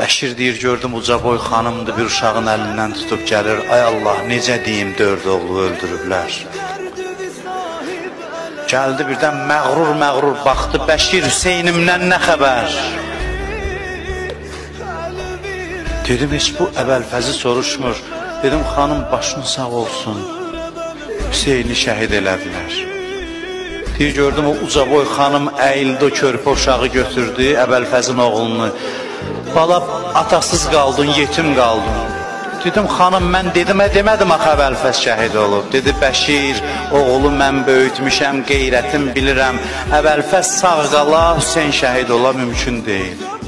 Bəşir deyir, gördüm uca boy xanımdır, bir uşağın əlindən tutub gəlir. Ay Allah, necə deyim, dörd oğlu öldürüblər. Gəldi birdən məğrur-məğrur baxdı, Bəşir Hüseynimdən nə xəbər? Dedim, heç bu əvvəlfəzi soruşmur. Dedim, xanım başın sağ olsun. Hüseyni şəhid elədilər. Deyir, gördüm o ucaboy xanım əyildi, körpə uşağı götürdü, əvvəlfəzin oğlunu. Bala, atasız qaldın, yetim qaldın. Dedim, xanım, mən dedim, demədim axı əvvəlfəz şəhid olub. Dedi, Bəşir, oğlu mən böyütmüşəm, qeyrətim bilirəm. Əvvəlfəz sağ qala, Hüseyn şəhid ola mümkün deyil.